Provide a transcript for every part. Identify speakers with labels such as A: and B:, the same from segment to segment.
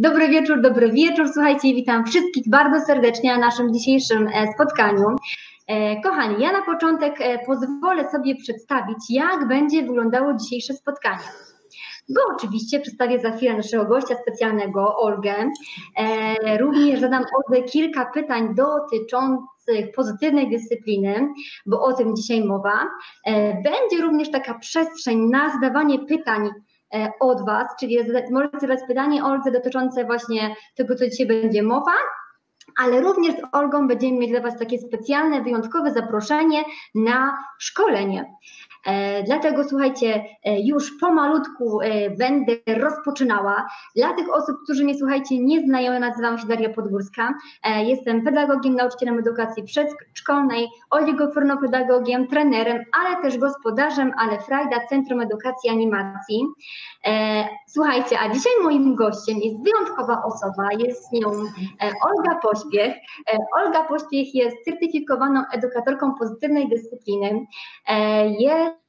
A: Dobry wieczór, dobry wieczór. Słuchajcie, witam wszystkich bardzo serdecznie na naszym dzisiejszym e, spotkaniu. E, kochani, ja na początek e, pozwolę sobie przedstawić, jak będzie wyglądało dzisiejsze spotkanie. Bo oczywiście przedstawię za chwilę naszego gościa specjalnego, Olgę. Również zadam Olgę kilka pytań dotyczących pozytywnej dyscypliny, bo o tym dzisiaj mowa. Będzie również taka przestrzeń na zadawanie pytań od Was, czyli możecie zadać pytanie Olce dotyczące właśnie tego, co dzisiaj będzie mowa, ale również z Olgą będziemy mieć dla Was takie specjalne, wyjątkowe zaproszenie na szkolenie. E, dlatego słuchajcie, e, już pomalutku e, będę rozpoczynała. Dla tych osób, którzy mnie słuchajcie, nie znają, nazywam się Daria Podgórska. Jestem pedagogiem, nauczycielem edukacji przedszkolnej, oligofornopedagogiem, trenerem, ale też gospodarzem Ale Frajda Centrum Edukacji i Animacji. Słuchajcie, a dzisiaj moim gościem jest wyjątkowa osoba, jest nią Olga Pośpiech. Olga Pośpiech jest certyfikowaną edukatorką pozytywnej dyscypliny. Jest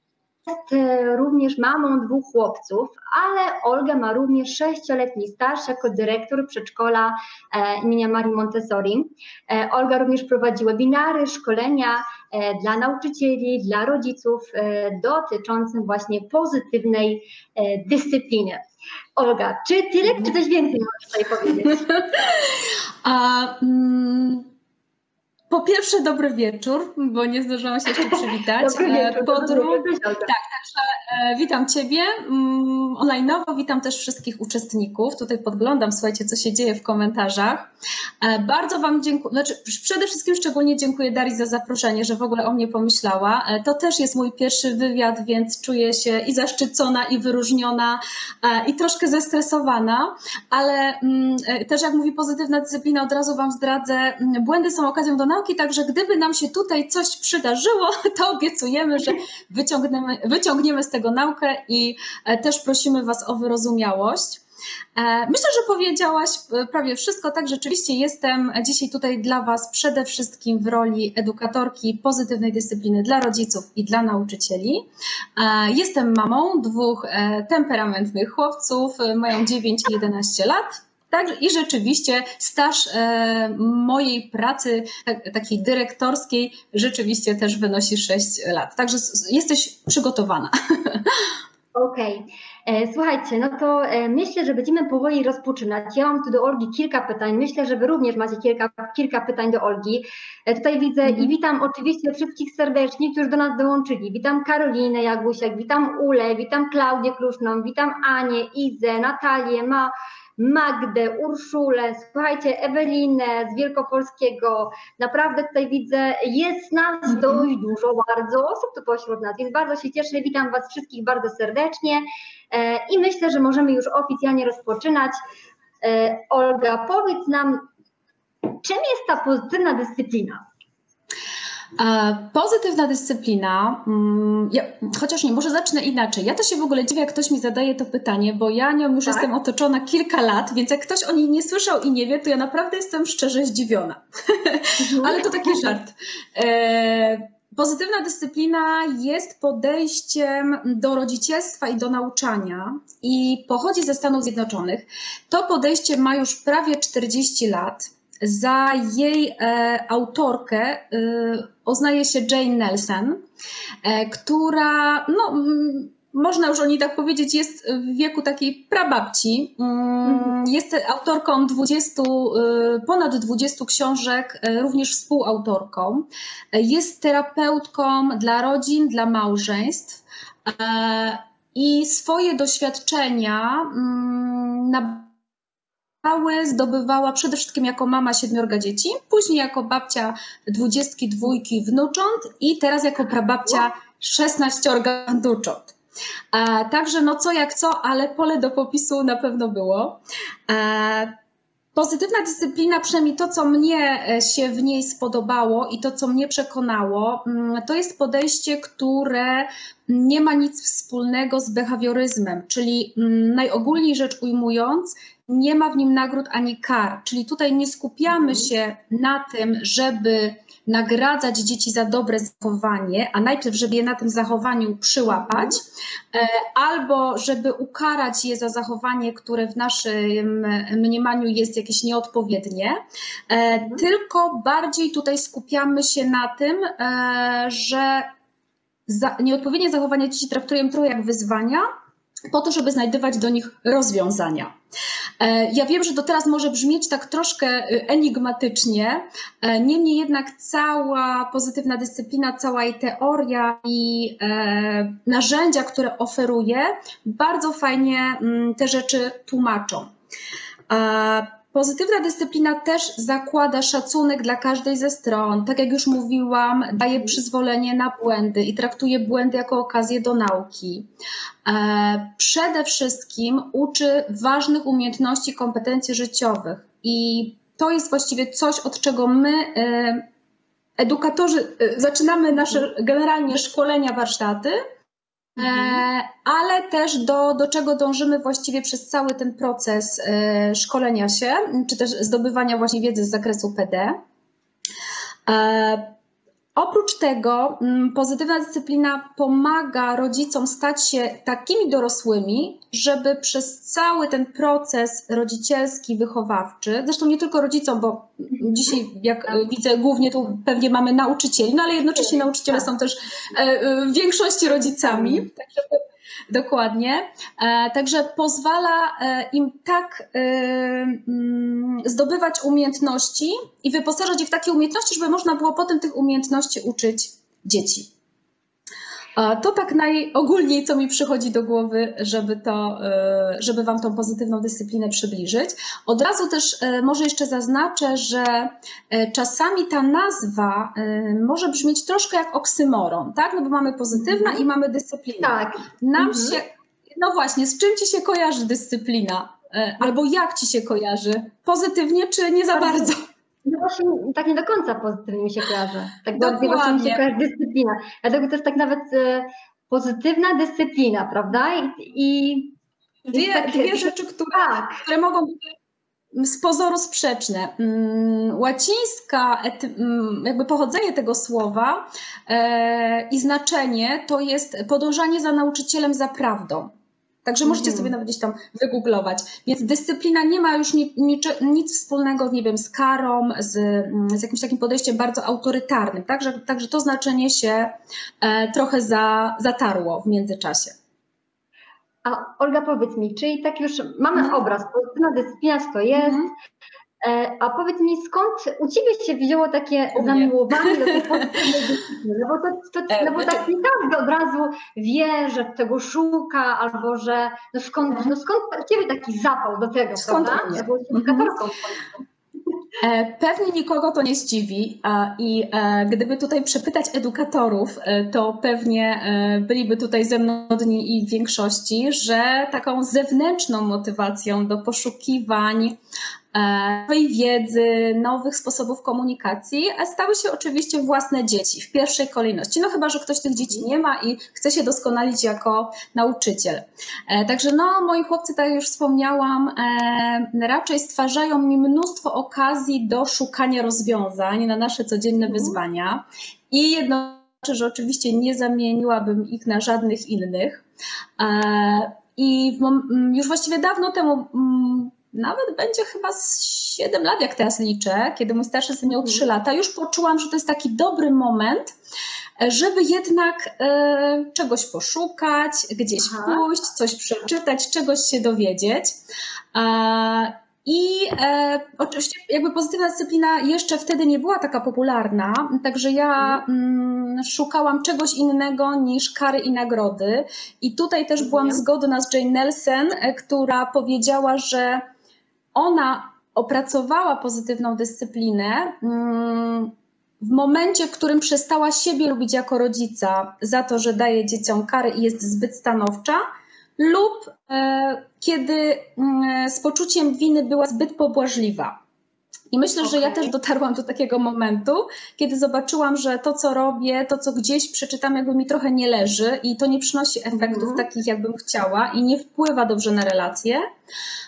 A: również mamą dwóch chłopców, ale Olga ma również sześcioletni staż jako dyrektor przedszkola e, imienia Marii Montessori. E, Olga również prowadzi webinary, szkolenia dla nauczycieli, dla rodziców dotyczące właśnie pozytywnej dyscypliny. Olga, czy tyle, czy coś więcej możesz tutaj powiedzieć? A, mm,
B: po pierwsze, dobry wieczór, bo nie zdążyłam się jeszcze przywitać.
A: Dobry wieczór,
B: po drugie, tak, także e, witam Ciebie mm, online'owo, witam też wszystkich uczestników. Tutaj podglądam, słuchajcie, co się dzieje w komentarzach. E, bardzo Wam dziękuję, znaczy przede wszystkim szczególnie dziękuję Darii za zaproszenie, że w ogóle o mnie pomyślała. E, to też jest mój pierwszy wywiad, więc czuję się i zaszczycona, i wyróżniona, i troszkę zestresowana, ale mm, też jak mówi pozytywna dyscyplina, od razu Wam zdradzę, mm, błędy są okazją do nauki, nauki, także gdyby nam się tutaj coś przydarzyło, to obiecujemy, że wyciągniemy, wyciągniemy z tego naukę i e, też prosimy Was o wyrozumiałość. E, myślę, że powiedziałaś e, prawie wszystko. Tak, rzeczywiście jestem dzisiaj tutaj dla Was przede wszystkim w roli edukatorki pozytywnej dyscypliny dla rodziców i dla nauczycieli. Jestem mamą dwóch temperamentnych chłopców, mają 9 i 11 lat. Tak, i rzeczywiście staż e, mojej pracy tak, takiej dyrektorskiej rzeczywiście też wynosi 6 lat. Także jesteś przygotowana.
A: Okej. Okay. E, słuchajcie, no to e, myślę, że będziemy powoli rozpoczynać. Ja mam tu do Olgi kilka pytań. Myślę, że Wy również macie kilka, kilka pytań do Olgi. Tutaj widzę i witam oczywiście wszystkich serdecznie, którzy do nas dołączyli. Witam Karolinę Jagusiak, witam Ulę, witam Klaudię Kluszną, witam Anię, Izę, Natalię, Ma, Magdę, Urszulę, słuchajcie, Ewelinę z Wielkopolskiego. Naprawdę tutaj widzę, jest nas mhm. dość dużo, bardzo osób tu pośród nas, więc bardzo się cieszę. Witam Was wszystkich bardzo serdecznie e, i myślę, że możemy już oficjalnie rozpoczynać. E, Olga, powiedz nam, czym jest ta pozytywna dyscyplina?
B: Pozytywna dyscyplina, mm, ja, chociaż nie, może zacznę inaczej. Ja to się w ogóle dziwię, jak ktoś mi zadaje to pytanie, bo ja nią już tak? jestem otoczona kilka lat, więc jak ktoś o niej nie słyszał i nie wie, to ja naprawdę jestem szczerze zdziwiona. Mhm. Ale to taki żart. E, pozytywna dyscyplina jest podejściem do rodzicielstwa i do nauczania i pochodzi ze Stanów Zjednoczonych. To podejście ma już prawie 40 lat. Za jej e, autorkę e, uznaje się Jane Nelson, e, która, no, można już o niej tak powiedzieć, jest w wieku takiej prababci. Mm, jest autorką 20, ponad 20 książek, również współautorką. Jest terapeutką dla rodzin, dla małżeństw i swoje doświadczenia mm, na zdobywała przede wszystkim jako mama siedmiorga dzieci, później jako babcia dwudziestki dwójki wnucząt i teraz jako prababcia szesnaściorga wnucząt. E, także no co jak co, ale pole do popisu na pewno było. E, pozytywna dyscyplina, przynajmniej to, co mnie e, się w niej spodobało i to, co mnie przekonało, mm, to jest podejście, które nie ma nic wspólnego z behawioryzmem, czyli mm, najogólniej rzecz ujmując, nie ma w nim nagród ani kar. Czyli tutaj nie skupiamy mhm. się na tym, żeby nagradzać dzieci za dobre zachowanie, a najpierw, żeby je na tym zachowaniu przyłapać, e, albo żeby ukarać je za zachowanie, które w naszym mniemaniu jest jakieś nieodpowiednie, e, tylko bardziej tutaj skupiamy się na tym, że nieodpowiednie zachowanie dzieci traktujemy trochę jak wyzwania, po to, żeby znajdywać do nich rozwiązania. E, ja wiem, że to teraz może brzmieć tak troszkę y, enigmatycznie, e, niemniej jednak cała pozytywna dyscyplina, cała jej teoria i e, narzędzia, które oferuje, bardzo fajnie mm, te rzeczy tłumaczą. Pozytywna dyscyplina też zakłada szacunek dla każdej ze stron. Tak jak już mówiłam, daje przyzwolenie na błędy i traktuje błędy jako okazję do nauki. E, przede wszystkim uczy ważnych umiejętności, kompetencji życiowych. I to jest właściwie coś, od czego my, e, edukatorzy, e, zaczynamy nasze generalnie szkolenia, warsztaty Mhm. E, ale też do, do czego dążymy właściwie przez cały ten proces e, szkolenia się, czy też zdobywania właśnie wiedzy z zakresu PD. E, oprócz tego mm, pozytywna dyscyplina pomaga rodzicom stać się takimi dorosłymi, żeby przez cały ten proces rodzicielski, wychowawczy, zresztą nie tylko rodzicom, bo dzisiaj, jak tak. widzę, głównie tu pewnie mamy nauczycieli, no ale jednocześnie tak. nauczyciele są też e, w większości rodzicami. Mhm. Także Dokładnie. E, także pozwala e, im tak mm, zdobywać umiejętności i wyposażać je w takie umiejętności, żeby można było potem tych umiejętności uczyć dzieci. To tak najogólniej, co mi przychodzi do głowy, żeby, to, e, żeby Wam tą pozytywną dyscyplinę przybliżyć. Od razu też e, może jeszcze zaznaczę, że e, czasami ta nazwa może brzmieć troszkę jak oksymoron, tak? No bo mamy pozytywna mhm. i mamy dyscyplinę. Tak. Nam mhm. się, no właśnie, z czym Ci się kojarzy dyscyplina? Albo jak Ci się kojarzy? Pozytywnie czy nie za bardzo?
A: No właśnie tak nie do końca pozytywnie mi się kojarzy. Tak bardziej właśnie mi się kojarzy dyscyplina. Dlatego to jest tak nawet e, pozytywna dyscyplina, prawda? I,
B: i dwie, tak, dwie rzeczy, które, tak. które mogą być z pozoru sprzeczne. Mm, łacińska, mm, jakby pochodzenie tego słowa e, i znaczenie to jest podążanie za nauczycielem za prawdą. Także możecie mhm. sobie nawet gdzieś tam wygooglować. Więc dyscyplina nie ma już ni, nic, nic wspólnego, nie wiem, z karą, z, mm, z jakimś takim podejściem bardzo autorytarnym. Także, także to znaczenie się e, trochę za, zatarło w międzyczasie.
A: A Olga, powiedz mi, czyli tak już mamy mhm. obraz, pozytywna dyscyplina to jest, mhm. E, a powiedz mi, skąd u Ciebie się wzięło takie zamiłowanie do tej? No bo, to, to, e, no bo tak nie każdy od razu wie, że tego szuka, albo że no skąd, no skąd u Ciebie taki zapał do tego, skąd prawda? Edukatorką
B: e, Pewnie nikogo to nie zdziwi i gdyby tutaj przepytać edukatorów, to pewnie byliby tutaj ze mną dni i w większości, że taką zewnętrzną motywacją do poszukiwań nowej wiedzy, nowych sposobów komunikacji, a stały się oczywiście własne dzieci w pierwszej kolejności. No chyba, że ktoś tych dzieci nie ma i chce się doskonalić jako nauczyciel. E, także no, moi chłopcy, tak jak już wspomniałam, e, raczej stwarzają mi mnóstwo okazji do szukania rozwiązań na nasze codzienne mhm. wyzwania i jedno że oczywiście nie zamieniłabym ich na żadnych innych. E, I już właściwie dawno temu nawet będzie chyba z 7 lat, jak teraz liczę, kiedy mój starszy syn miał 3 mhm. lata, już poczułam, że to jest taki dobry moment, żeby jednak e, czegoś poszukać, gdzieś Aha. pójść, coś przeczytać, czegoś się dowiedzieć. E, i e, oczywiście jakby pozytywna dyscyplina jeszcze wtedy nie była taka popularna, także ja mhm. mm, szukałam czegoś innego niż kary i nagrody. I tutaj też byłam zgodna z Jane Nelson, e, która powiedziała, że ona opracowała pozytywną dyscyplinę mm, w momencie, w którym przestała siebie lubić jako rodzica za to, że daje dzieciom kary i jest zbyt stanowcza, lub e, kiedy mm, z poczuciem winy była zbyt pobłażliwa. I myślę, okay. że ja też dotarłam do takiego momentu, kiedy zobaczyłam, że to, co robię, to, co gdzieś przeczytam, jakby mi trochę nie leży i to nie przynosi efektów mm takich, jakbym chciała i nie wpływa dobrze na relacje.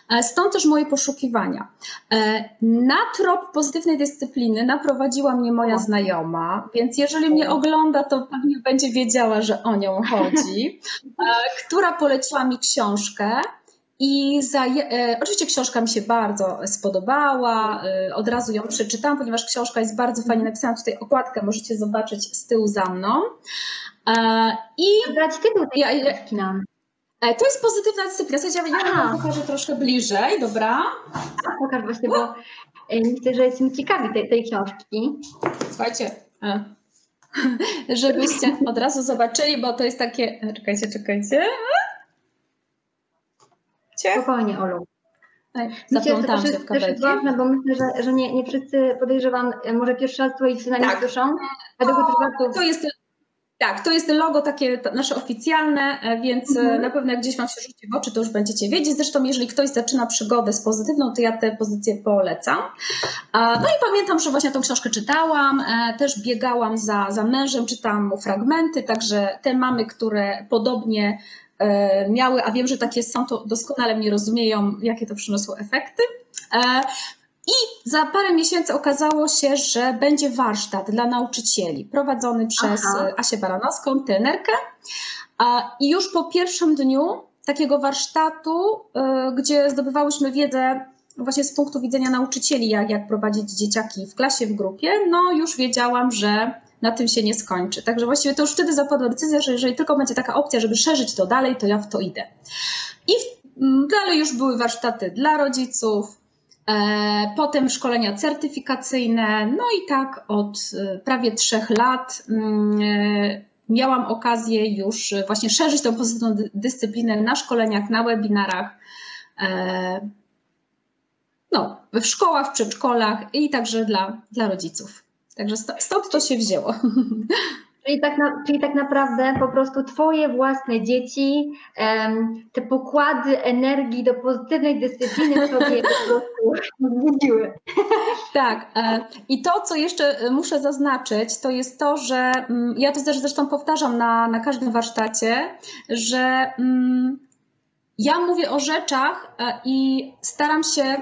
B: E, stąd też moje poszukiwania. E, na trop pozytywnej dyscypliny naprowadziła mnie moja znajoma, więc jeżeli mnie ogląda, to pewnie będzie wiedziała, że o nią chodzi, e, która poleciła mi książkę. I za, e, oczywiście książka mi się bardzo spodobała, e, od razu ją przeczytałam, ponieważ książka jest bardzo fajnie napisana. Tutaj okładkę możecie zobaczyć z tyłu za mną.
A: E, I brać tytuł tej książki nam.
B: E, to jest pozytywna dyscyplina. Słuchajcie, ja wam pokażę troszkę bliżej, dobra?
A: Pokaż właśnie, bo e, myślę, że jestem ciekawi tej, tej książki.
B: Słuchajcie, e, żebyście od razu zobaczyli, bo to jest takie... Czekajcie, czekajcie.
A: Spokojnie, Olu. Zaplątałam się w kabelki. To jest ważne, bo myślę, że, że nie, nie wszyscy podejrzewam, może pierwszy raz tutaj na nie tak. słyszą. Dlatego
B: też warto... To jest tak, to jest logo takie nasze oficjalne, e, więc e, mhm. na pewno jak gdzieś Wam się rzuci w oczy, to już będziecie wiedzieć. Zresztą jeżeli ktoś zaczyna przygodę z pozytywną, to ja tę pozycję polecam. No i pamiętam, że właśnie tą książkę czytałam, e, też biegałam za, za mężem, czytałam mu fragmenty, także te mamy, które podobnie miały, a wiem, że takie są, to doskonale mnie rozumieją, jakie to przyniosło efekty. I za parę miesięcy okazało się, że będzie warsztat dla nauczycieli prowadzony przez Aha. E, Asię Baranowską, trenerkę. I już po pierwszym dniu takiego warsztatu, e, gdzie zdobywałyśmy wiedzę właśnie z punktu widzenia nauczycieli, jak, jak prowadzić dzieciaki w klasie, w grupie, no już wiedziałam, że na tym się nie skończy. Także właściwie to już wtedy zapadła decyzja, że jeżeli tylko będzie taka opcja, żeby szerzyć to dalej, to ja w to idę. I dalej już były warsztaty dla rodziców, E, potem szkolenia certyfikacyjne, no i tak od e, prawie trzech lat mm, e, miałam okazję już właśnie szerzyć tą pozytywną dyscyplinę na szkoleniach, na webinarach, no, w szkołach, w przedszkolach i także dla, dla rodziców. Także stąd to się wzięło.
A: Czyli tak, na, czyli tak naprawdę po prostu Twoje własne dzieci, um, te pokłady energii do pozytywnej dyscypliny sobie po prostu wzbudziły.
B: Tak. E, I to, co jeszcze muszę zaznaczyć, to jest to, że mm, ja to też zresztą powtarzam na, na każdym warsztacie, że mm, ja mówię o rzeczach e, i staram się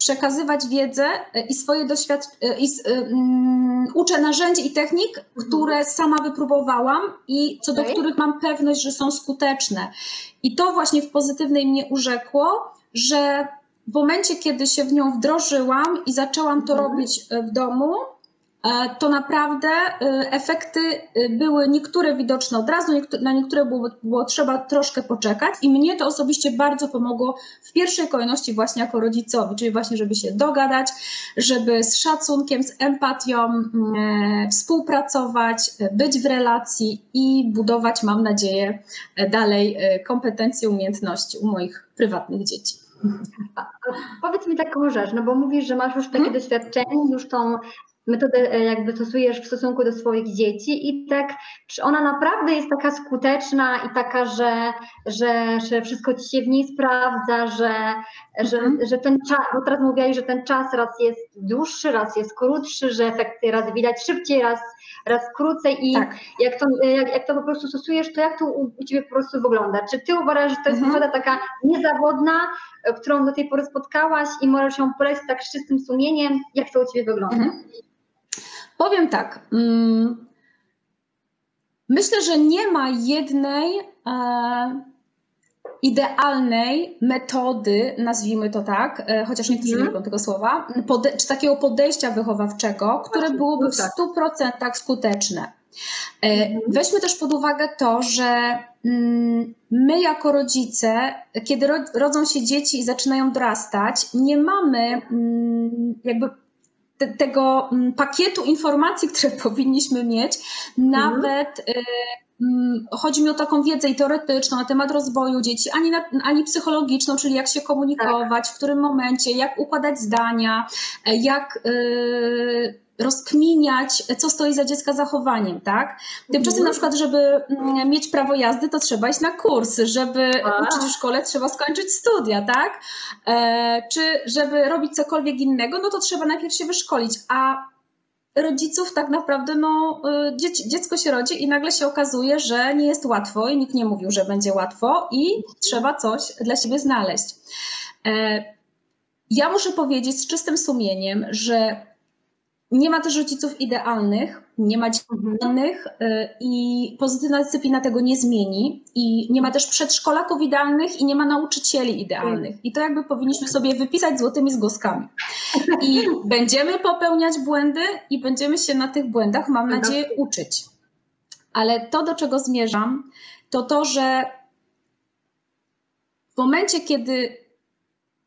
B: przekazywać wiedzę e, i swoje doświadczenia, i um, uczę narzędzi i technik, mhm. które sama wypróbowałam i co do okay. których mam pewność, że są skuteczne. I to właśnie w pozytywnej mnie urzekło, że w momencie, kiedy się w nią wdrożyłam i zaczęłam to mhm. robić w domu, E, to naprawdę e, efekty e, były niektóre widoczne od razu, na niektóre było, było, trzeba troszkę poczekać i mnie to osobiście bardzo pomogło w pierwszej kolejności właśnie jako rodzicowi, czyli właśnie żeby się dogadać, żeby z szacunkiem, z empatią mm, współpracować, być w relacji i budować, mam nadzieję, dalej kompetencje, umiejętności u moich prywatnych dzieci.
A: A powiedz mi taką rzecz, no bo mówisz, że masz już takie hmm? doświadczenie, już tą metodę e, jakby stosujesz w stosunku do swoich dzieci i tak, czy ona naprawdę jest taka skuteczna i taka, że, że, że wszystko ci się w niej sprawdza, że, że, mhm. że ten czas, bo teraz mówiłaś, że ten czas raz jest dłuższy, raz jest krótszy, że efekty raz widać szybciej, raz, raz krócej i tak. jak, to, jak, jak to po prostu stosujesz, to jak to u, u Ciebie po prostu wygląda? Czy Ty uważasz, że to jest mhm. metoda taka niezawodna, e, którą do tej pory spotkałaś i możesz ją polecić tak z czystym sumieniem? Jak to u Ciebie wygląda? Mhm.
B: Powiem tak. Mm, myślę, że nie ma jednej e, idealnej metody, nazwijmy to tak, e, chociaż niektórzy mm. nie lubią tego słowa, pode, czy takiego podejścia wychowawczego, które byłoby w 100% tak. skuteczne. Mm. Weźmy też pod uwagę to, że mm, my jako rodzice, kiedy rodzą się dzieci i zaczynają dorastać, nie mamy mm, jakby te, tego mm, pakietu informacji, które powinniśmy mieć, nawet mhm. y, chodzi mi o taką wiedzę i teoretyczną na temat rozwoju dzieci, ani, na, ani psychologiczną, czyli jak się komunikować, tak. w którym momencie, jak układać zdania, jak y, rozkminiać, co stoi za dziecka zachowaniem, tak? Tymczasem mhm. na przykład, żeby mm, mieć prawo jazdy, to trzeba iść na kursy, żeby A. uczyć w szkole, trzeba skończyć studia, tak? E, czy żeby robić cokolwiek innego, no to trzeba najpierw się wyszkolić, a rodziców tak naprawdę, no, y, dziecko się rodzi i nagle się okazuje, że nie jest łatwo i nikt nie mówił, że będzie łatwo i trzeba coś dla siebie znaleźć. E, ja muszę powiedzieć z czystym sumieniem, że nie ma też rodziców idealnych, nie ma idealnych y, i pozytywna dyscyplina tego nie zmieni. I nie ma też przedszkolaków idealnych i nie ma nauczycieli idealnych. I to jakby powinniśmy sobie wypisać złotymi zgłoskami. I będziemy popełniać błędy i będziemy się na tych błędach, mam nadzieję, uczyć. Ale to, do czego zmierzam, to to, że w momencie, kiedy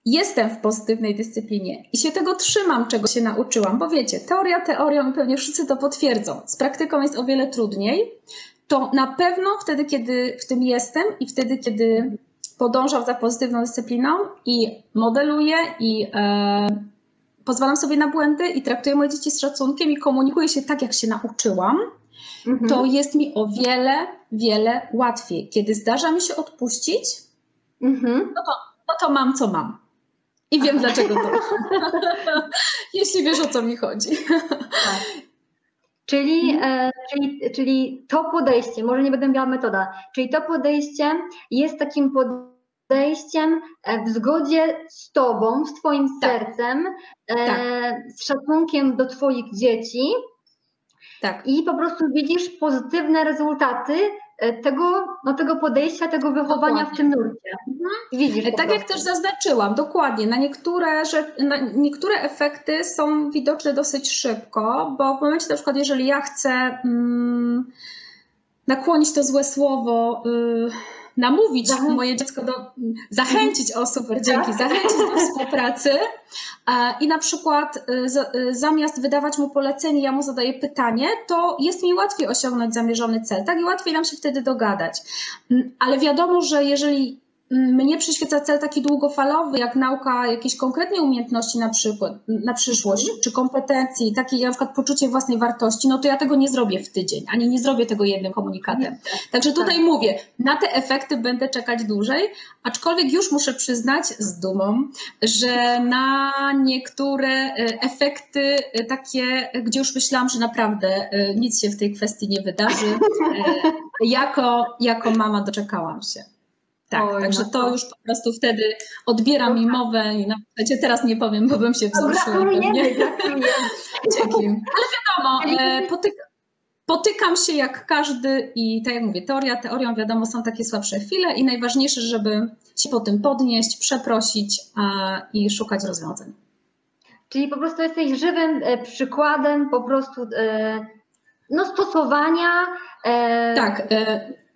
B: jestem w pozytywnej dyscyplinie i się tego trzymam, czego się nauczyłam, bo wiecie, teoria teorią i pewnie wszyscy to potwierdzą. Z praktyką jest o wiele trudniej. To na pewno wtedy, kiedy w tym jestem i wtedy, kiedy podążam za pozytywną dyscypliną i modeluję i e, pozwalam sobie na błędy i traktuję moje dzieci z szacunkiem i komunikuję się tak, jak się nauczyłam, mhm. to jest mi o wiele, wiele łatwiej. Kiedy zdarza mi się odpuścić, mhm. no, to, no to mam, co mam. I wiem dlaczego to. Jeśli wiesz o co mi chodzi. Tak.
A: Czyli, e, czyli, czyli to podejście, może nie będę miała metoda, czyli to podejście jest takim podejściem e, w zgodzie z Tobą, z Twoim tak. sercem, e, tak. z szacunkiem do Twoich dzieci. Tak. I po prostu widzisz pozytywne rezultaty tego, no, tego podejścia, tego wychowania dokładnie. w tym nurcie. Mhm.
B: Widzisz. Tak prostu. jak też zaznaczyłam, dokładnie. Na niektóre, że, na niektóre efekty są widoczne dosyć szybko, bo w momencie na przykład, jeżeli ja chcę mm, nakłonić to złe słowo, y, namówić Zachę... moje dziecko do, zachęcić, o super, dzięki, tak. zachęcić do współpracy i na przykład y, y, zamiast wydawać mu polecenie, ja mu zadaję pytanie, to jest mi łatwiej osiągnąć zamierzony cel, tak? I łatwiej nam się wtedy dogadać. Mm, ale wiadomo, że jeżeli mnie przyświeca cel taki długofalowy, jak nauka jakiejś konkretnej umiejętności na przykład, na przyszłość, czy kompetencji, takie na przykład poczucie własnej wartości, no to ja tego nie zrobię w tydzień, ani nie zrobię tego jednym komunikatem. Także tutaj tak. mówię, na te efekty będę czekać dłużej, aczkolwiek już muszę przyznać z dumą, że na niektóre e, efekty e, takie, gdzie już myślałam, że naprawdę e, nic się w tej kwestii nie wydarzy, jako, jako mama doczekałam się. Tak, Oj, także no to... już po prostu wtedy odbiera mi mowę i na przykład teraz nie powiem, bo bym się wzruszyła. Gratulujemy, gratulujemy. Dzięki. Ale wiadomo, e, potyka, potykam się jak każdy i tak jak mówię, teoria teorią, wiadomo, są takie słabsze chwile i najważniejsze, żeby się po tym podnieść, przeprosić a, i szukać rozwiązań.
A: Czyli po prostu jesteś żywym e, przykładem po prostu e, no, stosowania.
B: Tak,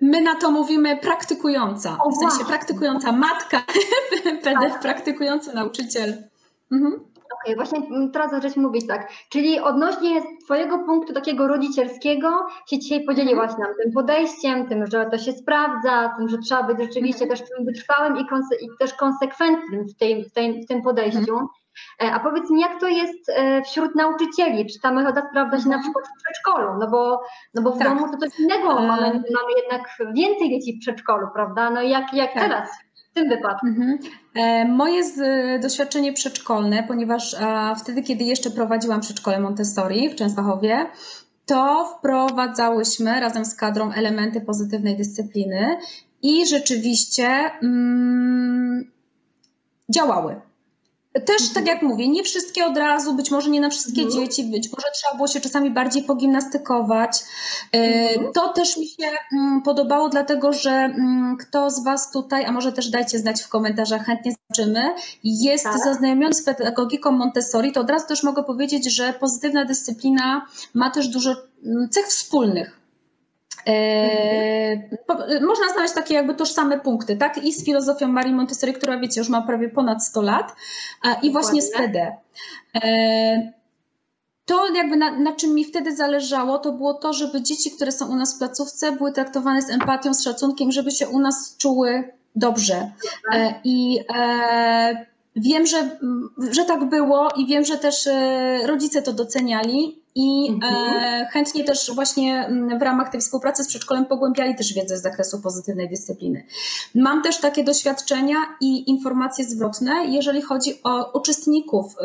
B: My na to mówimy praktykująca. O, w sensie praktykująca matka, PDF tak. praktykujący nauczyciel.
A: Mhm. Okej, okay, właśnie teraz zaczęłaś mówić tak. Czyli odnośnie Twojego punktu takiego rodzicielskiego się dzisiaj podzieliłaś nam tym podejściem, tym, że to się sprawdza, tym, że trzeba być rzeczywiście mhm. też wytrwałym i, konse- i, też konsekwentnym w, tej, w, tej, w tym podejściu. E, a powiedz mi, jak to jest e, wśród nauczycieli? Czy ta metoda sprawdza się na mhm. przykład w przedszkolu? No bo, no bo w tak. domu to coś innego, mamy, mamy jednak więcej dzieci w przedszkolu, prawda? No jak, jak tak. teraz? W tym wypadku. Mhm.
B: E, moje doświadczenie przedszkolne, ponieważ wtedy, kiedy jeszcze prowadziłam przedszkole Montessori w Częstochowie, to wprowadzałyśmy razem z kadrą elementy pozytywnej dyscypliny i rzeczywiście mm, działały. Też, tak mhm. jak mówię, nie wszystkie od razu, być może nie na wszystkie mhm. dzieci, być może trzeba było się czasami bardziej pogimnastykować. E, mhm. To też mi się mm, podobało, dlatego że mm, kto z Was tutaj, a może też dajcie znać w komentarzach, chętnie zobaczymy, jest tak. zaznajomiony z pedagogiką Montessori, to od razu też mogę powiedzieć, że pozytywna dyscyplina ma też dużo mm, cech wspólnych Mhm. Można znaleźć takie jakby tożsame punkty, tak? I z filozofią Marii Montessori, która wiecie, już ma prawie ponad 100 lat, i właśnie z PD. E, to jakby na, na, czym mi wtedy zależało, to było to, żeby dzieci, które są u nas w placówce, były traktowane z empatią, z szacunkiem, żeby się u nas czuły dobrze. E, I wiem, że, że tak było i wiem, że też rodzice to doceniali i mhm. chętnie też właśnie w ramach tej współpracy z przedszkolem pogłębiali też wiedzę z zakresu pozytywnej dyscypliny. Mam też takie doświadczenia i informacje zwrotne, jeżeli chodzi o uczestników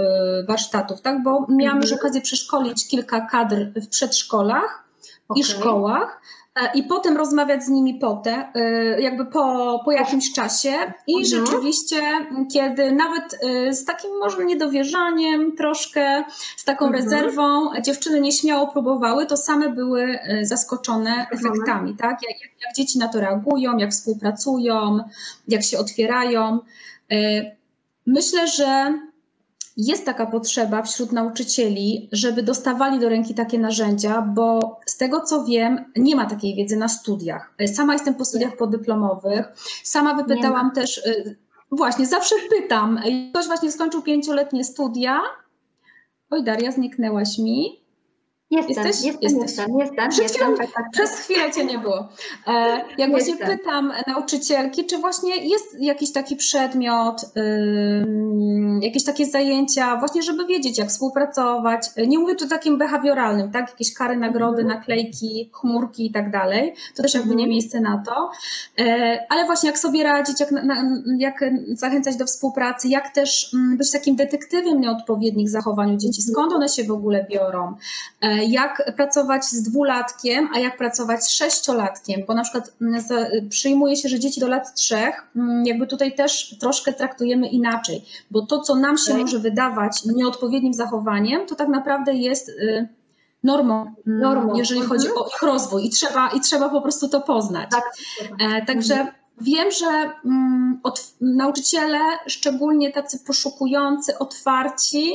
B: warsztatów, tak? bo miałam już mhm. okazję przeszkolić kilka kadr w przedszkolach okay. i szkołach. E, i potem rozmawiać z nimi potem, e, jakby po, po jakimś czasie. I mhm. rzeczywiście, kiedy nawet e, z takim może niedowierzaniem, troszkę z taką mhm. rezerwą, dziewczyny nieśmiało próbowały, to same były zaskoczone mhm. efektami, tak? Jak, jak, jak dzieci na to reagują, jak współpracują, jak się otwierają. Myślę, że jest taka potrzeba wśród nauczycieli, żeby dostawali do ręki takie narzędzia, bo z tego co wiem, nie ma takiej wiedzy na studiach. Sama jestem po studiach podyplomowych, sama wypytałam też, y, właśnie zawsze pytam, ktoś właśnie skończył pięcioletnie studia. Oj, Daria, zniknęłaś mi.
A: Jestem, Jesteś? jestem, Jesteś. jestem, jestem. Przed
B: chwilą, tak, tak, przez chwilę Cię nie było. E, jak właśnie pytam nauczycielki, czy właśnie jest jakiś taki przedmiot, jakieś takie zajęcia, właśnie żeby wiedzieć, jak współpracować. Nie mówię tu takim behawioralnym, tak? Jakieś kary, nagrody, mhm. naklejki, chmurki i tak dalej. To też jakby nie mhm. miejsce na to. E, ale właśnie jak sobie radzić, jak, jak zachęcać do współpracy, jak też mm, być takim detektywem nieodpowiednich zachowaniu dzieci, mhm. skąd one się w ogóle biorą e, jak pracować z dwulatkiem, a jak pracować z sześciolatkiem, bo na przykład mm, przyjmuje się, że dzieci do lat trzech, mm, jakby tutaj też troszkę traktujemy inaczej, bo to, co nam się może wydawać nieodpowiednim zachowaniem, to tak naprawdę jest y, normą, mm, normą. jeżeli mhm. chodzi o ich rozwój i trzeba, i trzeba po prostu to poznać. Tak. E, także mhm. Wiem, że nauczyciele, szczególnie tacy poszukujący, otwarci,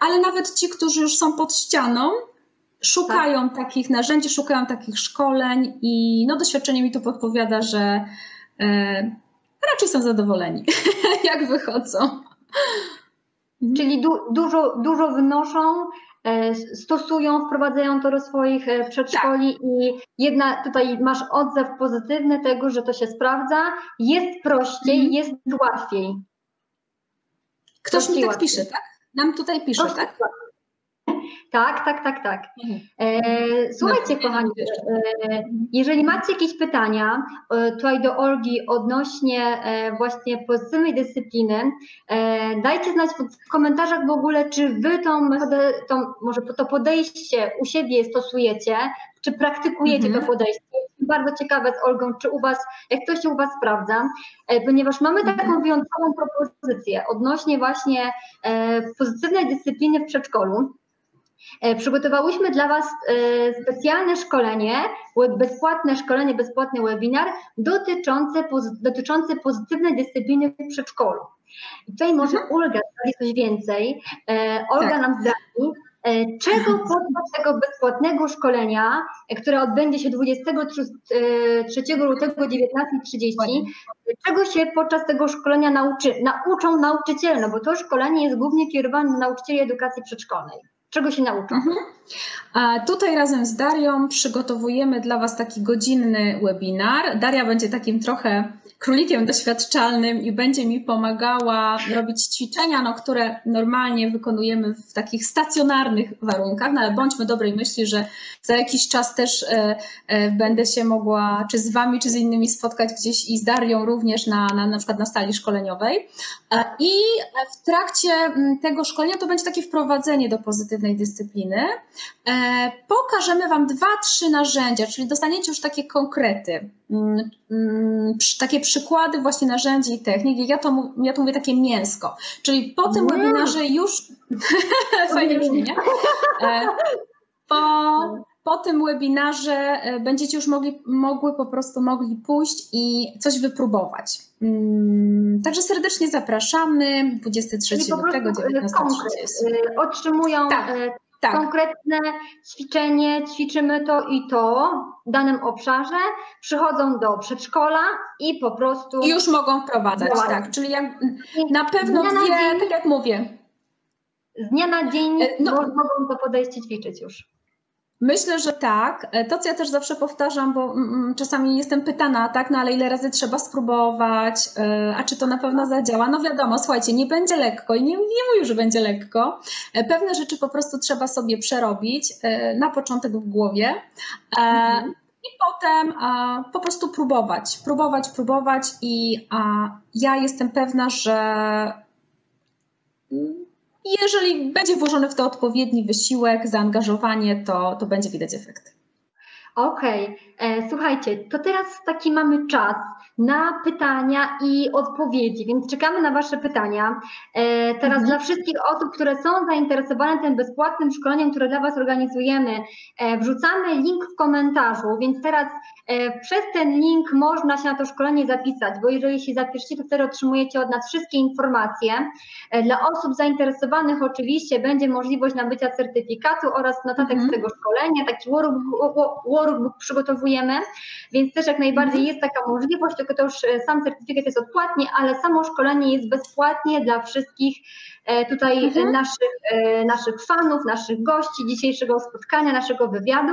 B: ale nawet ci, którzy już są pod ścianą, szukają tak. takich narzędzi, szukają takich szkoleń i no, doświadczenie mi to podpowiada, że e, raczej są zadowoleni, jak wychodzą.
A: Mhm. Czyli du dużo, dużo wnoszą, e, stosują, wprowadzają to do swoich e, przedszkoli tak. i jedna tutaj masz odzew pozytywny tego, że to się sprawdza, jest prościej, mhm. jest łatwiej.
B: Ktoś mi tak łatwiej. pisze, tak? Nam tutaj pisze, Proszę, tak?
A: Tak, tak, tak, tak. Mhm. E, słuchajcie, no, kochani, e, jeżeli macie jakieś pytania e, tutaj do Olgi odnośnie e, właśnie pozytywnej dyscypliny, dajcie znać w komentarzach w ogóle, czy wy tą metodę, tą, może to podejście u siebie stosujecie, czy praktykujecie mhm. to podejście. Bardzo ciekawe z Olgą, czy u Was, jak to się u Was sprawdza, e, ponieważ mamy mhm. taką wyjątkową propozycję odnośnie właśnie pozytywnej dyscypliny w przedszkolu. E, przygotowałyśmy dla Was e, specjalne szkolenie, bezpłatne szkolenie, bezpłatny webinar dotyczące, dotyczące pozytywnej dyscypliny w przedszkolu. I tutaj może mhm. Olga zrobi coś więcej. E, Olga tak. nam zdradzi, czego podczas tego bezpłatnego szkolenia, które odbędzie się 23 lutego 19.30, czego się podczas tego szkolenia nauczy, nauczą nauczyciele, no bo to szkolenie jest głównie kierowane do nauczycieli edukacji przedszkolnej. Czego się nauczą? Mhm.
B: A tutaj razem z Darią przygotowujemy dla Was taki godzinny webinar. Daria będzie takim trochę królikiem doświadczalnym i będzie mi pomagała robić ćwiczenia, no, które normalnie wykonujemy w takich stacjonarnych warunkach, no, ale bądźmy dobrej myśli, że za jakiś czas też e, e, będę się mogła czy z Wami, czy z innymi spotkać gdzieś i z Darią również na, na, na przykład na stali szkoleniowej. E, I w trakcie tego szkolenia to będzie takie wprowadzenie do pozytywnej dyscypliny. E, pokażemy Wam dwa, trzy narzędzia, czyli dostaniecie już takie konkrety, mm, mm, takie przykłady właśnie narzędzi i technik. Ja to, ja to mówię takie mięsko. Czyli po tym mm. webinarze już... Fajnie brzmi, nie? E, po, po tym webinarze e, będziecie już mogli, mogły po prostu mogli pójść i coś wypróbować. Także serdecznie zapraszamy 23 lutego 19.30.
A: Otrzymują tak tak. konkretne ćwiczenie, ćwiczymy to i to w danym obszarze, przychodzą do przedszkola i po prostu.
B: I już mogą wprowadzać, tak. Czyli na pewno dwie, dzień, tak jak mówię.
A: Z dnia na dzień e, no, mogą to podejście ćwiczyć już.
B: Myślę, że tak. E, to, co ja też zawsze powtarzam, bo mm, mm, czasami jestem pytana, tak, no ale ile razy trzeba spróbować, e, a czy to na pewno zadziała? No wiadomo, słuchajcie, nie będzie lekko i nie, nie mówię, że będzie lekko. E, pewne rzeczy po prostu trzeba sobie przerobić na początek w głowie. Mhm. I potem po prostu próbować, próbować, próbować i ja jestem pewna, że jeżeli będzie włożony w to odpowiedni wysiłek, zaangażowanie, to, to będzie widać efekt.
A: Okej, okay. E, słuchajcie, to teraz taki mamy czas na pytania i odpowiedzi, więc czekamy na Wasze pytania. E, teraz mhm. dla wszystkich osób, które są zainteresowane tym bezpłatnym szkoleniem, które dla Was organizujemy, e, wrzucamy link w komentarzu, więc teraz przez ten link można się na to szkolenie zapisać, bo jeżeli się zapiszecie, to wtedy otrzymujecie od nas wszystkie informacje. Dla osób zainteresowanych oczywiście będzie możliwość nabycia certyfikatu oraz notatek mhm. z tego szkolenia, taki workbook, workbook przygotowujemy, więc też jak najbardziej jest taka możliwość, tylko to już e, sam certyfikat jest odpłatnie, ale samo szkolenie jest bezpłatnie dla wszystkich e, tutaj mhm. naszych, e, naszych fanów, naszych gości dzisiejszego spotkania, naszego wywiadu,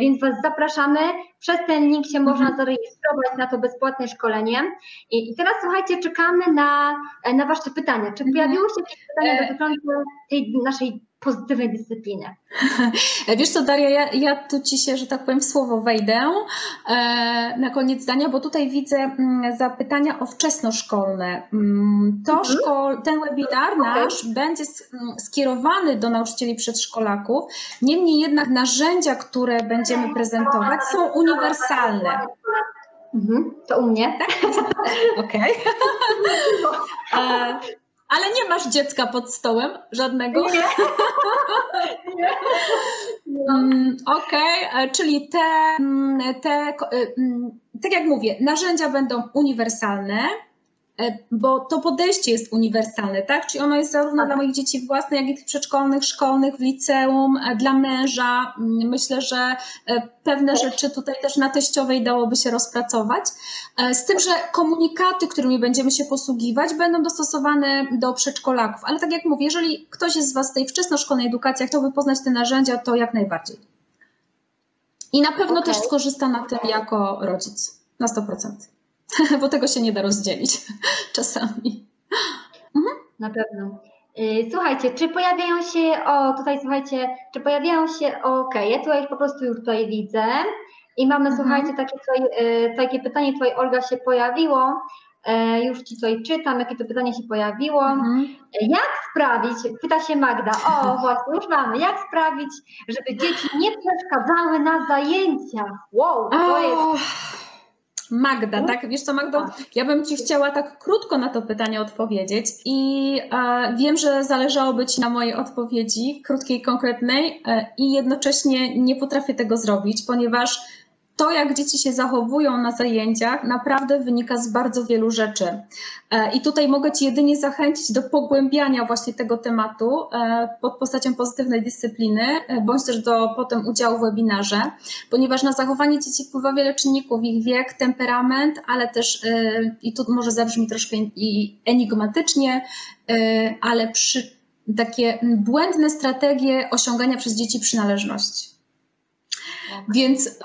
A: więc Was zapraszamy. Przez ten link się mhm. można zarejestrować na to bezpłatne szkolenie. I, i teraz słuchajcie, czekamy na, na Wasze pytania. Czy mhm. pojawiło się jakieś pytania dotyczące tej naszej pozytywnej dyscypliny.
B: Wiesz co, Daria, ja, ja tu ci się, że tak powiem, w słowo wejdę e, na koniec zdania, bo tutaj widzę mm, zapytania o wczesnoszkolne. Mm, to mhm. szkol, ten webinar nasz będzie mm, skierowany do nauczycieli przedszkolaków. Niemniej jednak narzędzia, które będziemy prezentować, są uniwersalne.
A: Mhm, to u mnie. Tak?
B: Okej. Okay. Ale nie masz dziecka pod stołem żadnego? Nie. nie. Mm, okej, okay, e, czyli te, mm, te, e, mm, tak jak mówię, narzędzia będą uniwersalne bo to podejście jest uniwersalne, tak? Czyli ono jest zarówno dla moich dzieci własnych, jak i tych przedszkolnych, szkolnych, w liceum, e, dla męża. Mm, myślę, że e, pewne rzeczy tutaj też na teściowej dałoby się rozpracować. Z tym, że komunikaty, którymi będziemy się posługiwać, będą dostosowane do przedszkolaków. Ale tak jak mówię, jeżeli ktoś jest z Was w tej wczesnoszkolnej edukacji, chciałby poznać te narzędzia, to jak najbardziej. I na pewno okay. też skorzysta na tym jako rodzic. Na 100%. bo tego się nie da rozdzielić czasami.
A: Mhm. Na pewno. Y, słuchajcie, czy pojawiają się, o tutaj słuchajcie, czy pojawiają się, okej, okay, ja tutaj po prostu już tutaj widzę i mamy, mhm. słuchajcie, takie, tutaj, y, takie pytanie tutaj Olga się pojawiło, y, już Ci tutaj czytam, jakie to pytanie się pojawiło. Mhm. Jak sprawić, pyta się Magda, o właśnie, już mamy, jak sprawić, żeby dzieci nie przeszkadzały na zajęciach? Wow, to jest
B: Magda, tak? Wiesz co, Magdo, ja bym Ci chciała tak krótko na to pytanie odpowiedzieć i e, wiem, że zależałoby Ci na mojej odpowiedzi, krótkiej, konkretnej e, i jednocześnie nie potrafię tego zrobić, ponieważ to, jak dzieci się zachowują na zajęciach, naprawdę wynika z bardzo wielu rzeczy. E, I tutaj mogę Ci jedynie zachęcić do pogłębiania właśnie tego tematu e, pod postacią pozytywnej dyscypliny, e, bądź też do potem udziału w webinarze, ponieważ na zachowanie dzieci wpływa wiele czynników, ich wiek, temperament, ale też, i tu może zabrzmi troszkę enigmatycznie, ale przy takie błędne strategie osiągania przez dzieci przynależności. Tak. Więc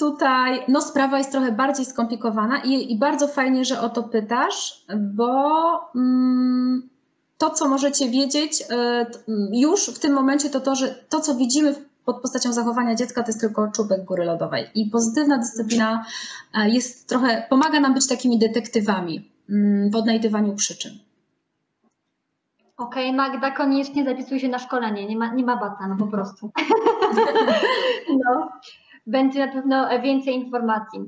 B: Tutaj no, sprawa jest trochę bardziej skomplikowana i, i bardzo fajnie, że o to pytasz, bo mm, to, co możecie wiedzieć y, już w tym momencie, to to, że to, co widzimy pod postacią zachowania dziecka, to jest tylko czubek góry lodowej. I pozytywna dyscyplina y, jest trochę, pomaga nam być takimi detektywami y, w odnajdywaniu przyczyn.
A: Okej, okay, Magda, koniecznie zapisuj się na szkolenie, nie ma, nie ma bata, no po prostu. no będzie na pewno więcej informacji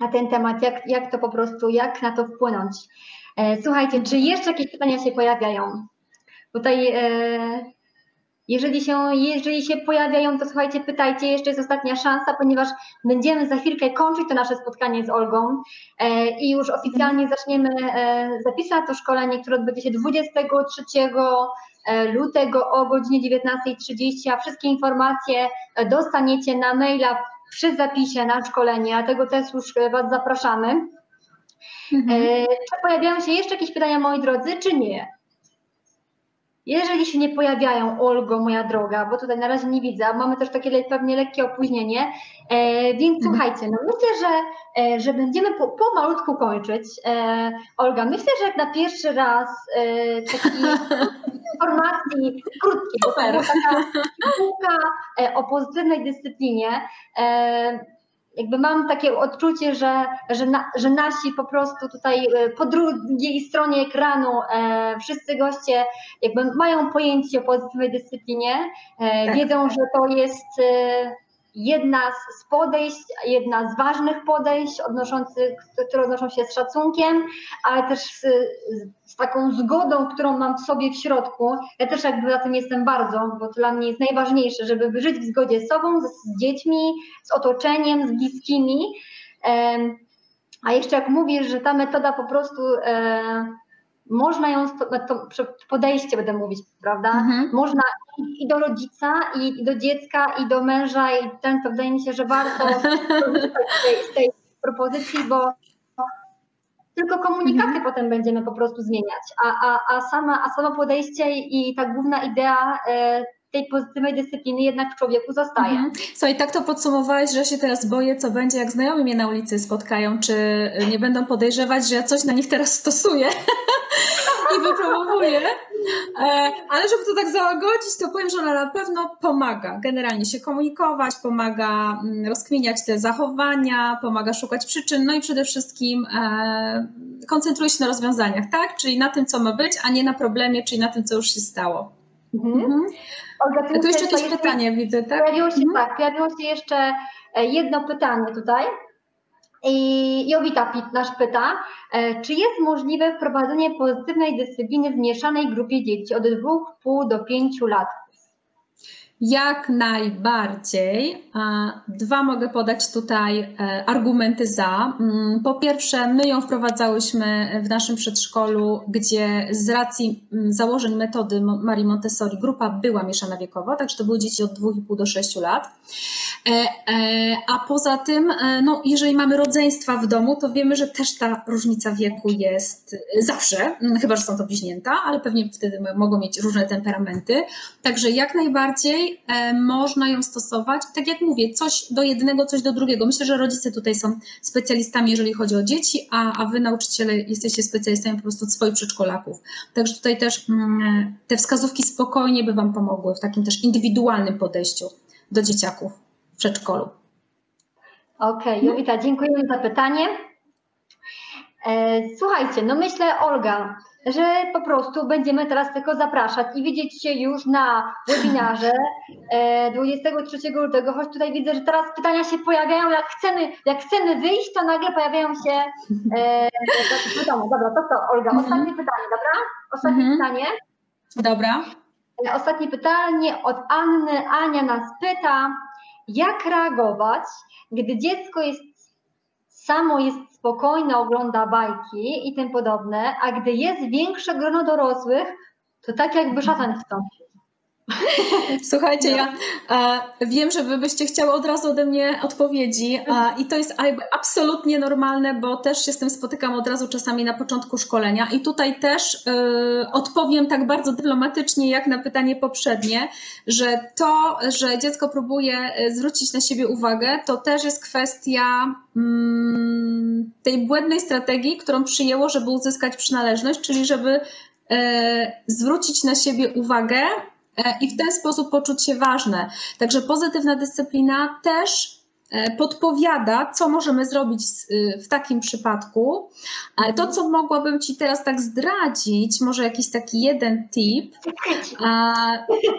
A: na ten temat, jak, jak to po prostu, jak na to wpłynąć. E, słuchajcie, czy jeszcze jakieś pytania się pojawiają? Tutaj, e, jeżeli się, jeżeli się pojawiają, to słuchajcie, pytajcie, jeszcze jest ostatnia szansa, ponieważ będziemy za chwilkę kończyć to nasze spotkanie z Olgą e, i już oficjalnie zaczniemy zapisać to szkolenie, które odbędzie się 23 E, lutego o godzinie 19.30, a wszystkie informacje e, dostaniecie na maila przy zapisie na szkolenie, dlatego też już e, Was zapraszamy. Mhm. Czy pojawiają się jeszcze jakieś pytania, moi drodzy, czy nie? Jeżeli się nie pojawiają, Olgo, moja droga, bo tutaj na razie nie widzę, mamy też takie pewnie lekkie opóźnienie, e, więc mhm. słuchajcie, no myślę, że, e, że będziemy po, pomalutku kończyć. E, Olga, myślę, że jak na pierwszy raz e, taki informacji krótkiej, bo to była taka spółka e, o pozytywnej dyscyplinie, e, jakby mam takie odczucie, że, że, na, że nasi po prostu tutaj e, po drugiej stronie ekranu e, wszyscy goście jakby mają pojęcie o pozytywnej dyscyplinie, e, tak. wiedzą, że to jest e, jedna z podejść, jedna z ważnych podejść odnoszących, które odnoszą się z szacunkiem, ale też z, z, taką zgodą, którą mam w sobie w środku. Ja też jakby za tym jestem bardzo, bo to dla mnie jest najważniejsze, żeby żyć w zgodzie z sobą, z, z dziećmi, z otoczeniem, z bliskimi. A jeszcze jak mówisz, że ta metoda po prostu e, można ją, to podejście będę mówić, prawda? Mhm. Można i, do rodzica, i, do dziecka, i do męża, i ten, to wydaje mi się, że warto z tej, z tej propozycji, bo tylko komunikaty mhm. potem będziemy po prostu zmieniać, a, a, a, sama, a samo podejście i ta główna idea e, tej pozytywnej dyscypliny jednak w człowieku zostaje. Mhm.
B: i tak to podsumowałeś, że się teraz boję, co będzie, jak znajomi mnie na ulicy spotkają, czy nie będą podejrzewać, że ja coś na nich teraz stosuję i wypromowuję. E, ale żeby to tak załagodzić, to powiem, że ona na pewno pomaga generalnie się komunikować, pomaga mm, rozkminiać te zachowania, pomaga szukać przyczyn, no i przede wszystkim e, koncentruje się na rozwiązaniach, tak? Czyli na tym, co ma być, a nie na problemie, czyli na tym, co już się stało. Mhm. Mhm. Olga, tu jeszcze jakieś pytanie widzę, tak?
A: Pojawiło się, mhm. tak, pojawiło się jeszcze e, jedno pytanie tutaj. I Jowita nasz pyta, e, czy jest możliwe wprowadzenie pozytywnej dyscypliny w mieszanej grupie dzieci od 2,5 do 5 lat?
B: Jak najbardziej. Dwa mogę podać tutaj e, argumenty za. Mm, po pierwsze, my ją wprowadzałyśmy w naszym przedszkolu, gdzie z racji mm, założeń metody Marii Montessori grupa była mieszana wiekowo, także to były dzieci od 2,5 do 6 lat. E, e, a poza tym, no, jeżeli mamy rodzeństwa w domu, to wiemy, że też ta różnica wieku jest zawsze, mm, chyba że są to bliźnięta, ale pewnie wtedy mogą mieć różne temperamenty. Także jak najbardziej można ją stosować. Tak jak mówię, coś do jednego, coś do drugiego. Myślę, że rodzice tutaj są specjalistami, jeżeli chodzi o dzieci, a, a wy, nauczyciele, jesteście specjalistami po prostu swoich przedszkolaków. Także tutaj też mm, te wskazówki spokojnie by Wam pomogły w takim też indywidualnym podejściu do dzieciaków w przedszkolu.
A: Okej, okay, Jowita, dziękujemy za pytanie. E, słuchajcie, no myślę, Olga, że po prostu będziemy teraz tylko zapraszać i widzieć się już na webinarze 23 e, lutego, choć tutaj widzę, że teraz pytania się pojawiają, jak chcemy, jak chcemy wyjść, to nagle pojawiają się e, pytania. Dobra, to co, Olga, mhm. ostatnie pytanie, dobra? Ostatnie mhm. pytanie.
B: Dobra.
A: E, ostatnie pytanie od Anny. Ania nas pyta, jak reagować, gdy dziecko jest samo jest spokojne, ogląda bajki i tym podobne, a gdy jest większe grono dorosłych, to tak jakby szatan wstąpił.
B: Słuchajcie, ja e, wiem, że wy byście chciały od razu ode mnie odpowiedzi e, i to jest absolutnie normalne, bo też się z tym spotykam od razu czasami na początku szkolenia. I tutaj też e, odpowiem tak bardzo dyplomatycznie jak na pytanie poprzednie, że to, że dziecko próbuje e, zwrócić na siebie uwagę, to też jest kwestia mm, tej błędnej strategii, którą przyjęło, żeby uzyskać przynależność, czyli żeby e, zwrócić na siebie uwagę i w ten sposób poczuć się ważne. Także pozytywna dyscyplina też e, podpowiada, co możemy zrobić y, w takim przypadku. To, co mogłabym Ci teraz tak zdradzić, może jakiś taki jeden tip.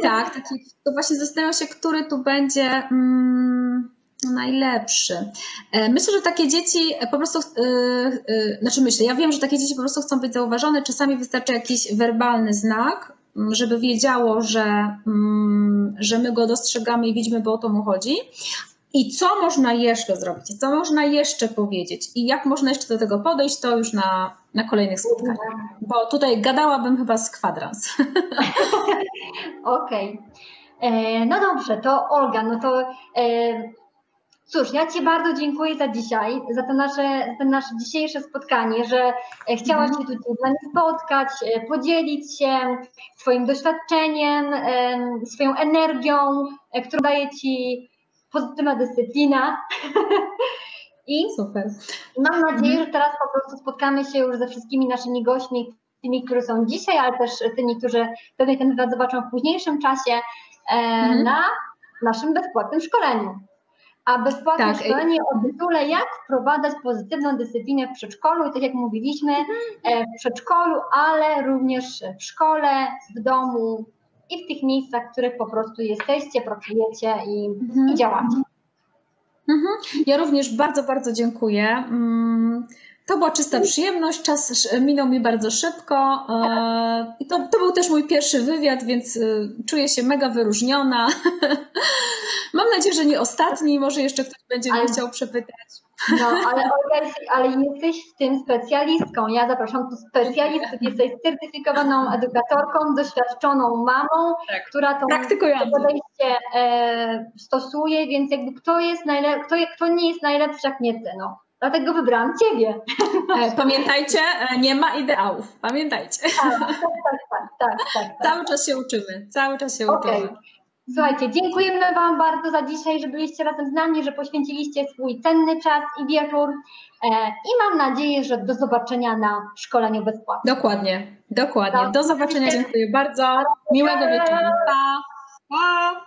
B: Tak, taki, to właśnie zastanawiam się, który tu będzie. Mm, najlepszy. E, myślę, że takie dzieci po prostu, yy, yy, znaczy myślę, ja wiem, że takie dzieci po prostu chcą być zauważone. Czasami wystarczy jakiś werbalny znak, żeby wiedziało, że, mm, że my go dostrzegamy i widzimy, bo o to mu chodzi. I co można jeszcze zrobić? Co można jeszcze powiedzieć? I jak można jeszcze do tego podejść, to już na, na kolejnych spotkaniach. Bo tutaj gadałabym chyba z kwadrans.
A: Okej. Okay. E, no dobrze, to Olga, no to e, Cóż, ja Ci bardzo dziękuję za dzisiaj, za to nasze, za to nasze dzisiejsze spotkanie, że e, chciałaś się tutaj z nami spotkać, e, podzielić się swoim doświadczeniem, swoją energią, e, którą daje Ci pozytywna dyscyplina. I
B: Super.
A: mam nadzieję, że teraz po prostu spotkamy się już ze wszystkimi naszymi gośćmi, tymi, którzy są dzisiaj, ale też tymi, którzy pewnie ten wywiad zobaczą w późniejszym czasie mhm. na naszym bezpłatnym szkoleniu. A bezpłatne tak. szkolenie o tytule jak wprowadzać pozytywną dyscyplinę w przedszkolu i tak jak mówiliśmy, e, w przedszkolu, ale również w szkole, w domu i w tych miejscach, w których po prostu jesteście, pracujecie i, mhm. i działacie.
B: Mhm. Ja również bardzo, bardzo dziękuję. Mm, to była czysta przyjemność, czas minął mi bardzo szybko e, i to, to był też mój pierwszy wywiad, więc e, czuję się mega wyróżniona. Mam nadzieję, że nie ostatni, może jeszcze ktoś będzie ale, mnie chciał przepytać.
A: No, ale Olga, ale jesteś w tym specjalistką. Ja zapraszam tu specjalistów, jesteś certyfikowaną edukatorką, doświadczoną mamą, tak. która to podejście e, stosuje, więc jakby kto jest najlepszy, kto, kto nie jest najlepszy jak nie ty, no. Dlatego wybrałam Ciebie.
B: E, pamiętajcie, e, nie ma ideałów. Pamiętajcie.
A: Tak, tak, tak, tak, tak, tak.
B: Cały czas się uczymy. Cały czas się okay. uczymy.
A: Słuchajcie, dziękujemy Wam bardzo za dzisiaj, że byliście razem z nami, że poświęciliście swój cenny czas i wieczór. E, I mam nadzieję, że do zobaczenia na szkoleniu bezpłatnym.
B: Dokładnie, dokładnie. Do zobaczenia. Dziękuję bardzo. Miłego wieczoru. Pa. pa.